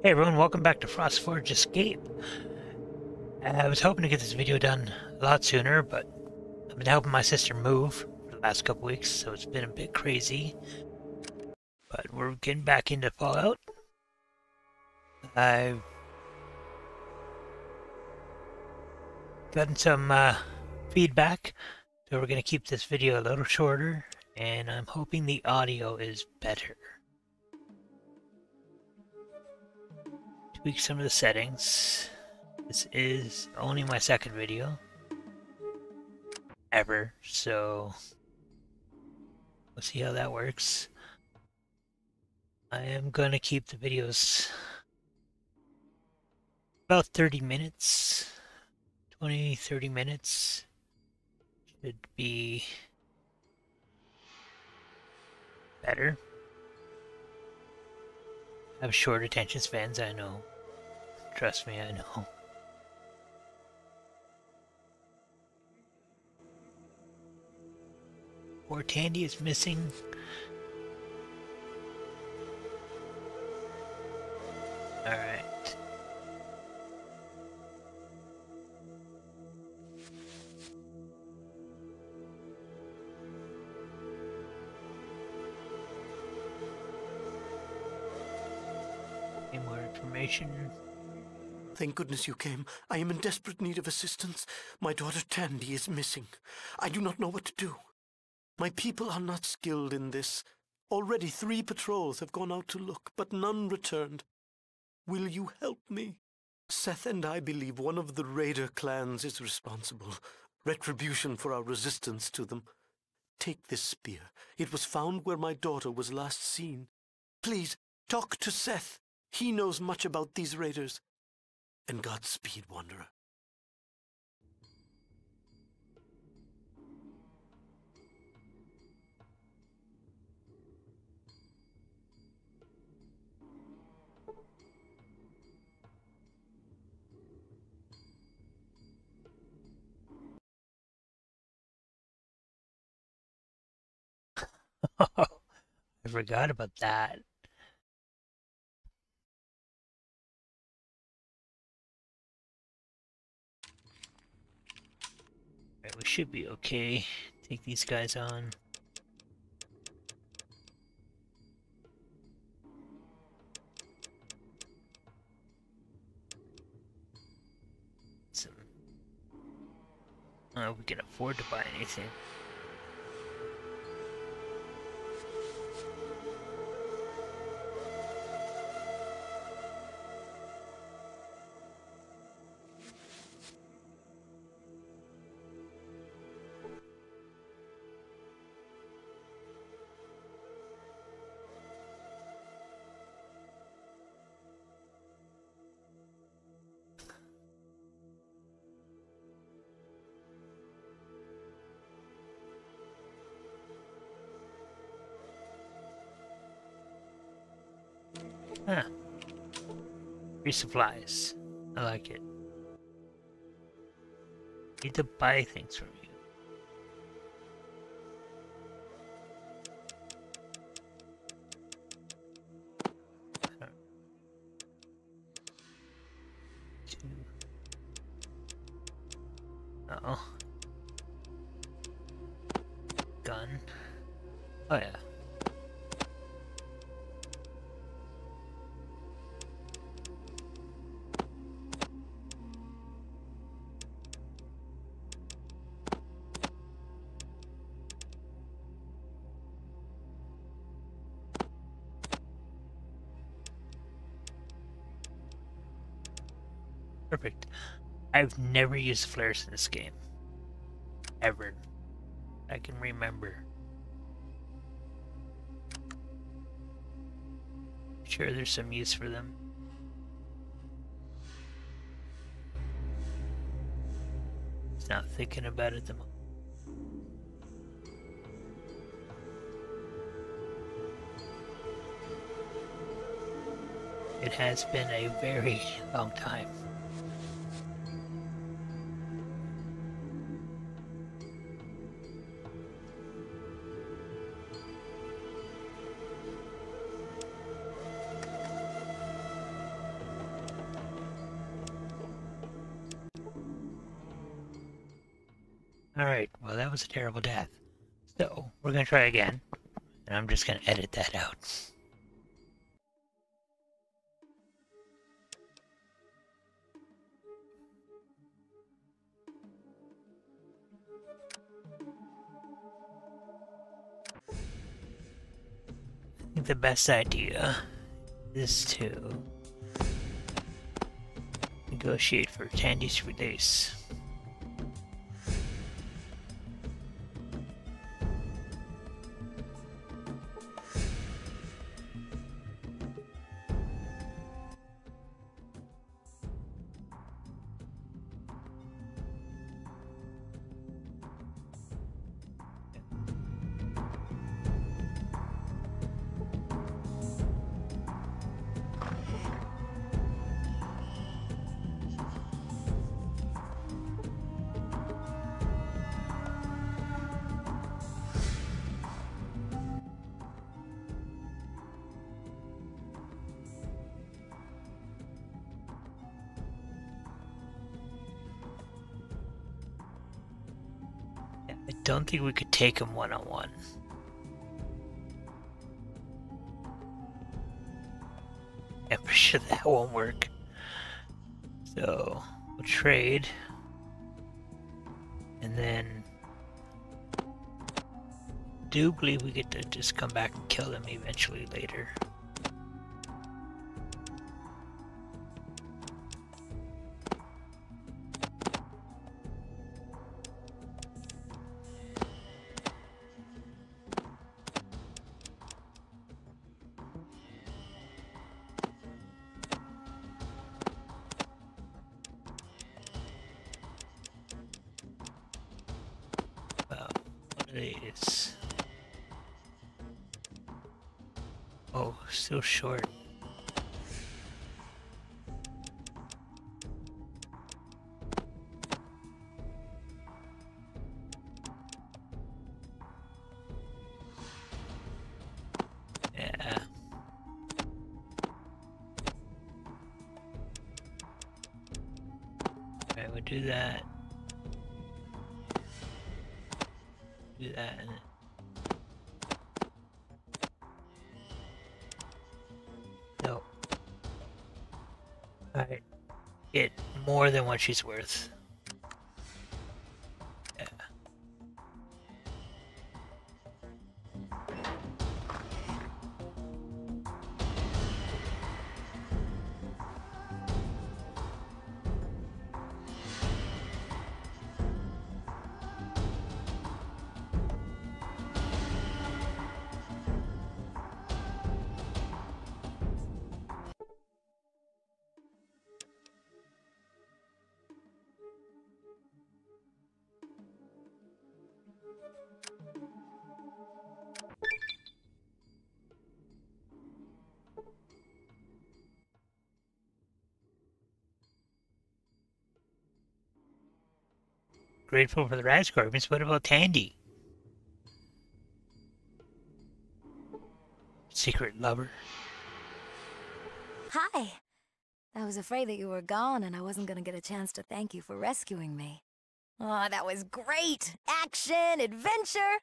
Hey everyone, welcome back to FrostForgeXcape. I was hoping to get this video done a lot sooner, but I've been helping my sister move for the last couple weeks, so it's been a bit crazy. But we're getting back into Fallout. I've gotten some uh, feedback, so we're going to keep this video a little shorter, and I'm hoping the audio is better. Tweak some of the settings. This is only my second video ever, so we'll see how that works. I am going to keep the videos about 30 minutes, 20, 30 minutes should be better. I have short attention spans, I know. Trust me, I know. Poor Tandy is missing. Alright. Any more information? Thank goodness you came. I am in desperate need of assistance. My daughter Tandy is missing. I do not know what to do. My people are not skilled in this. Already three patrols have gone out to look, but none returned. Will you help me? Seth and I believe one of the raider clans is responsible. Retribution for our resistance to them. Take this spear. It was found where my daughter was last seen. Please, talk to Seth. He knows much about these raiders. And Godspeed, Wanderer. I forgot about that. We should be okay. Take these guys on. Some... We can afford to buy anything. Huh. Free supplies. I like it. Need to buy things from you. Uh oh. Gun. Oh yeah. Perfect. I've never used flares in this game. Ever. I can remember. Sure, there's some use for them. Just not thinking about it the moment. It has been a very long time. Alright, well that was a terrible death. So, we're gonna try again. And I'm just gonna edit that out. I think the best idea is to negotiate for Tandy's release. Don't think we could take him one on one. I'm pretty sure that won't work. So we'll trade. And then do believe we get to just come back and kill them eventually later. Oh, still short. Yeah. Do that. Do that Get more than what she's worth. Grateful for the radscorpions. What about Tandy? Secret lover. Hi. I was afraid that you were gone and I wasn't gonna get a chance to thank you for rescuing me. Oh, that was great! Action, adventure!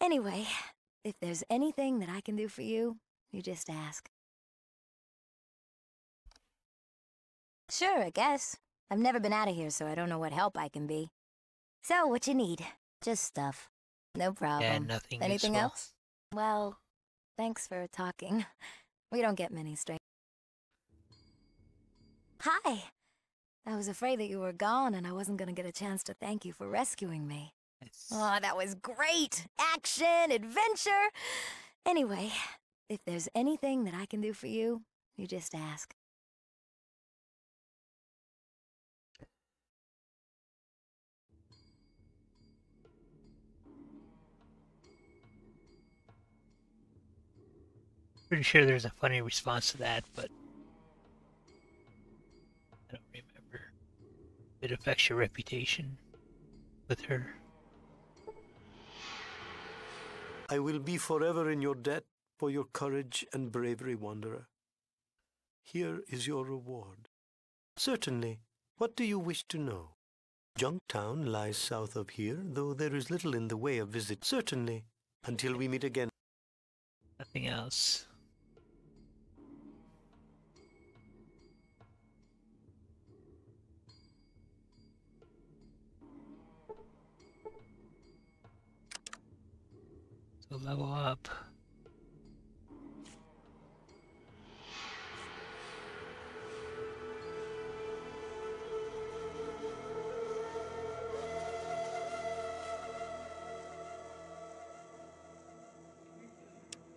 Anyway, if there's anything that I can do for you, you just ask. Sure, I guess. I've never been out of here, so I don't know what help I can be. So, what you need? Just stuff. No problem. Yeah, nothing Anything useful. else? Well, thanks for talking. We don't get many strangers. Hi. I was afraid that you were gone and I wasn't gonna get a chance to thank you for rescuing me. It's- Oh, that was great! Action, adventure! Anyway, if there's anything that I can do for you, you just ask. Pretty sure there's a funny response to that, but It affects your reputation with her. I will be forever in your debt for your courage and bravery, Wanderer. Here is your reward. Certainly. What do you wish to know? Junktown lies south of here, though there is little in the way of visit. Certainly. Until we meet again. Nothing else. Level up.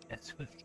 Yeah, Swift.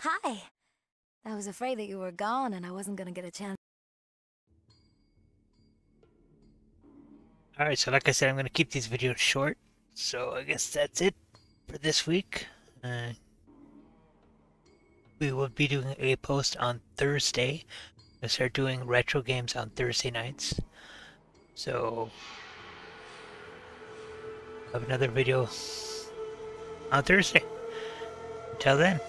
Hi. I was afraid that you were gone and I wasn't gonna get a chance. Alright, so like I said, I'm going to keep these videos short. So I guess that's it for this week. Uh, we will be doing a post on Thursday. I start doing retro games on Thursday nights. So have another video on Thursday. Until then.